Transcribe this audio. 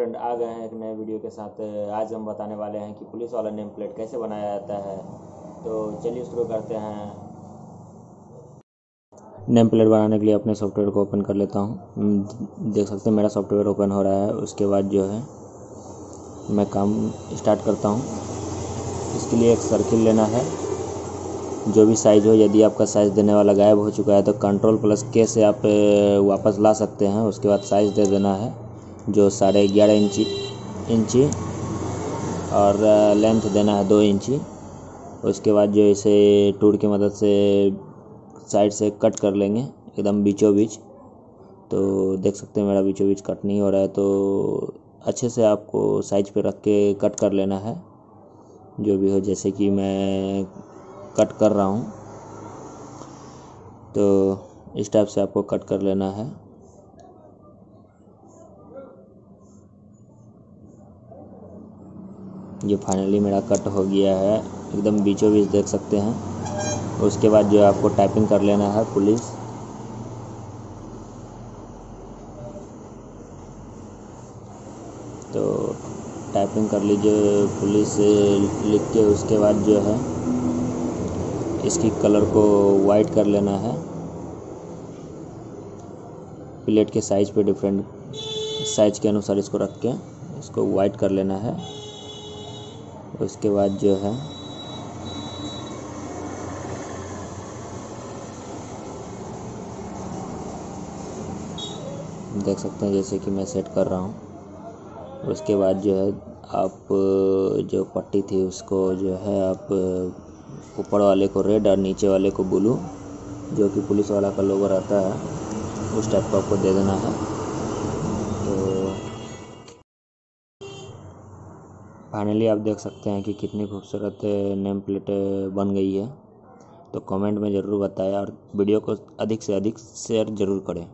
Friend आ गए हैं एक नए वीडियो के साथ। आज हम बताने वाले हैं कि पुलिस वाला नेम प्लेट कैसे बनाया जाता है। तो चलिए शुरू करते हैं। नेम प्लेट बनाने के लिए अपने सॉफ्टवेयर को ओपन कर लेता हूँ। देख सकते हैं मेरा सॉफ्टवेयर ओपन हो रहा है। उसके बाद जो है, मैं काम स्टार्ट करता हूँ। इसके लिए एक सर्किल लेना है। जो भी साइज़ हो, यदि आपका साइज़ देने वाला गायब हो चुका है तो कंट्रोल प्लस के से आप, वापस ला सकते हैं। उसके बाद साइज़ दे देना है। जो साढ़े ग्यारह इंची इंची और लेंथ देना है दो इंची। उसके बाद जो इसे टूर की मदद से साइड से कट कर लेंगे, एकदम बीचों बीच तो देख सकते हैं मेरा बीचों बीच कट नहीं हो रहा है तो अच्छे से आपको साइज़ पे रख के कट कर लेना है। जो भी हो, जैसे कि मैं कट कर रहा हूँ तो इस टाइप से आपको कट कर लेना है। ये फाइनली मेरा कट हो गया है, एकदम बीचों बीच देख सकते हैं। उसके बाद जो आपको टाइपिंग कर लेना है पुलिस। तो टाइपिंग कर लीजिए पुलिस लिख के उसके बाद जो है इसकी कलर को वाइट कर लेना है। प्लेट के साइज़ पे डिफरेंट साइज़ के अनुसार इसको रख के इसको वाइट कर लेना है। उसके बाद जो है, देख सकते हैं जैसे कि मैं सेट कर रहा हूँ। उसके बाद जो है, आप, जो पट्टी थी उसको जो है, आप, ऊपर वाले को रेड और नीचे वाले को ब्लू जो कि पुलिस वाला का लोगो रहता है, उस टाइप का आपको दे देना है। फाइनली आप देख सकते हैं कि कितनी खूबसूरत नेम प्लेट बन गई है। तो कमेंट में ज़रूर बताएँ और वीडियो को अधिक से अधिक शेयर ज़रूर करें।